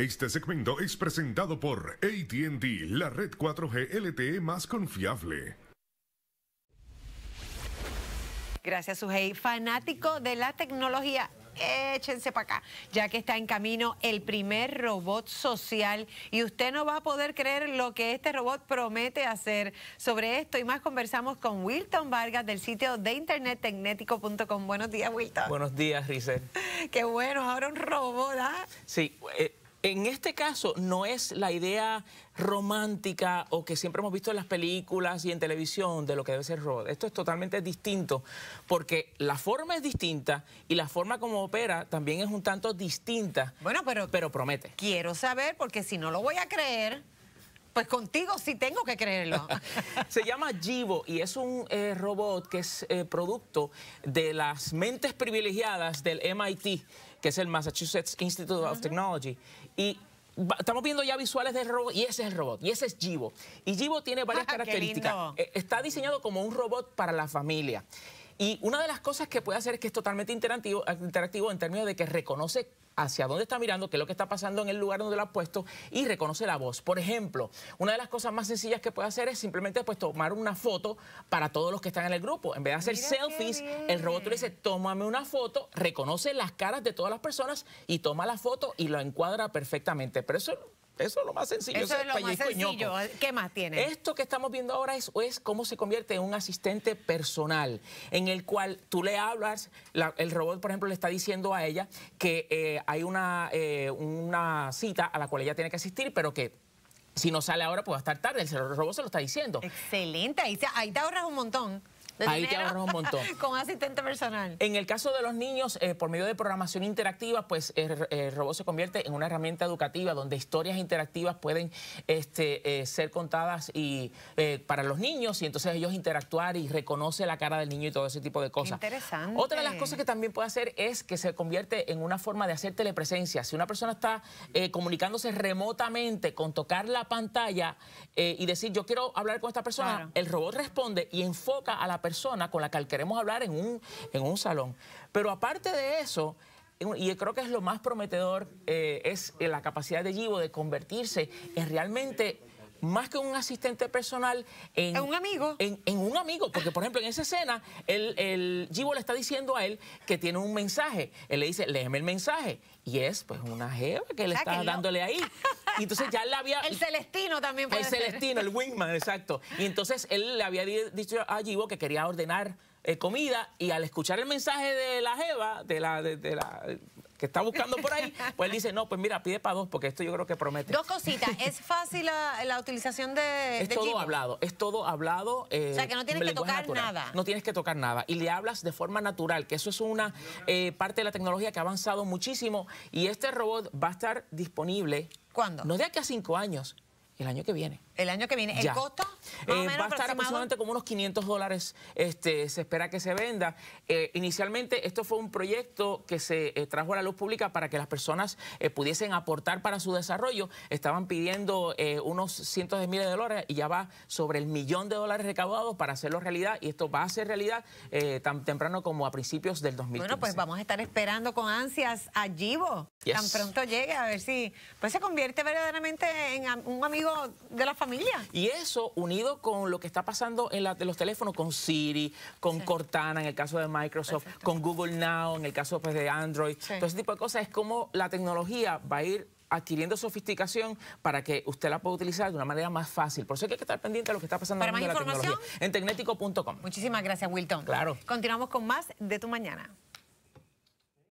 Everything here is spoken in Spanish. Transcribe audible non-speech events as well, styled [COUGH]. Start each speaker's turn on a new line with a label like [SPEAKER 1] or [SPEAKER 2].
[SPEAKER 1] Este segmento es presentado por ATT, la red 4G LTE más confiable.
[SPEAKER 2] Gracias, Sujei. Fanático de la tecnología, échense para acá, ya que está en camino el primer robot social y usted no va a poder creer lo que este robot promete hacer. Sobre esto y más conversamos con Wilton Vargas del sitio de internet tecnético.com. Buenos días, Wilton.
[SPEAKER 3] Buenos días, Rizel. [LAUGHS]
[SPEAKER 2] Qué bueno, ahora un robot, ¿ah?
[SPEAKER 3] Sí, eh, en este caso no es la idea romántica o que siempre hemos visto en las películas y en televisión de lo que debe ser robot. Esto es totalmente distinto porque la forma es distinta y la forma como opera también es un tanto distinta.
[SPEAKER 2] Bueno, pero,
[SPEAKER 3] pero promete.
[SPEAKER 2] Quiero saber porque si no lo voy a creer, pues contigo sí tengo que creerlo. [LAUGHS]
[SPEAKER 3] Se llama Jivo y es un eh, robot que es eh, producto de las mentes privilegiadas del MIT, que es el Massachusetts Institute of Technology. Y estamos viendo ya visuales del robot y ese es el robot, y ese es Jivo. Y Jivo tiene varias características. Eh, está diseñado como un robot para la familia. Y una de las cosas que puede hacer es que es totalmente interactivo, interactivo en términos de que reconoce hacia dónde está mirando, qué es lo que está pasando en el lugar donde lo ha puesto y reconoce la voz. Por ejemplo, una de las cosas más sencillas que puede hacer es simplemente pues, tomar una foto para todos los que están en el grupo. En vez de hacer selfies, el robot le dice, tómame una foto, reconoce las caras de todas las personas y toma la foto y lo encuadra perfectamente. Pero eso eso es lo más sencillo.
[SPEAKER 2] Eso es lo más sencillo. ¿Qué más tiene?
[SPEAKER 3] Esto que estamos viendo ahora es, es cómo se convierte en un asistente personal, en el cual tú le hablas, el robot, por ejemplo, le está diciendo a ella que eh, hay una, eh, una cita a la cual ella tiene que asistir, pero que si no sale ahora, pues va a estar tarde. El robot se lo está diciendo.
[SPEAKER 2] Excelente, ahí ahí te ahorras un montón.
[SPEAKER 3] Ahí te ahorras un montón. [LAUGHS]
[SPEAKER 2] Con asistente personal.
[SPEAKER 3] En el caso de los niños, eh, por medio de programación interactiva, pues el, robot se convierte en una herramienta educativa donde historias interactivas pueden este, eh, ser contadas y eh, para los niños y entonces ellos interactuar y reconoce la cara del niño y todo ese tipo de cosas.
[SPEAKER 2] interesante.
[SPEAKER 3] Otra de las cosas que también puede hacer es que se convierte en una forma de hacer telepresencia. Si una persona está comunicándose remotamente con tocar la pantalla y decir yo quiero hablar con esta persona, el robot responde y enfoca a la persona persona con la que queremos hablar en un, en un salón. Pero aparte de eso, y creo que es lo más prometedor, eh, es la capacidad de Givo de convertirse en realmente más que un asistente personal
[SPEAKER 2] en, un amigo.
[SPEAKER 3] En, un amigo, porque por ejemplo en esa escena el, el Givo le está diciendo a él que tiene un mensaje. Él le dice, léeme el mensaje. Y es pues una jeva que le está dándole ahí. Y entonces ya le había... [LAUGHS]
[SPEAKER 2] El Celestino también puede
[SPEAKER 3] El Celestino, el Wingman, exacto. Y entonces él le había dicho a Givo que quería ordenar eh, comida y al escuchar el mensaje de la jeva, de la, de la que está buscando por ahí, pues él dice, no, pues mira, pide para dos, porque esto yo creo que promete.
[SPEAKER 2] Dos cositas, ¿es fácil la, utilización de
[SPEAKER 3] Es todo hablado, es todo hablado.
[SPEAKER 2] Eh, o sea, que no tienes que tocar nada.
[SPEAKER 3] No tienes que tocar nada. Y le hablas de forma natural, que eso es una eh, parte de la tecnología que ha avanzado muchísimo. Y este robot va a estar disponible...
[SPEAKER 2] ¿Cuándo?
[SPEAKER 3] No de aquí a cinco años, el año que viene.
[SPEAKER 2] El año que viene. ¿El costo?
[SPEAKER 3] Eh, va a estar aproximadamente como unos 500 dólares, este, se espera que se venda. Eh, inicialmente esto fue un proyecto que se eh, trajo a la luz pública para que las personas pudiesen aportar para su desarrollo. Estaban pidiendo unos cientos de miles de dólares y ya va sobre el millón de dólares recaudados para hacerlo realidad y esto va a ser realidad tan temprano como a principios del 2015.
[SPEAKER 2] Bueno, pues vamos a estar esperando con ansias a Givo. Tan pronto llegue a ver si pues se convierte verdaderamente en un amigo de la familia
[SPEAKER 3] y eso unido con lo que está pasando en, los teléfonos, con Siri, con Cortana en el caso de Microsoft, con Google Now en el caso pues, de Android, todo ese tipo de cosas, es como la tecnología va a ir adquiriendo sofisticación para que usted la pueda utilizar de una manera más fácil. Por eso hay que estar pendiente de lo que está pasando
[SPEAKER 2] en
[SPEAKER 3] la
[SPEAKER 2] tecnología.
[SPEAKER 3] En tecnético.com.
[SPEAKER 2] Muchísimas gracias, Wilton.
[SPEAKER 3] Claro.
[SPEAKER 2] Continuamos con más de Tu Mañana.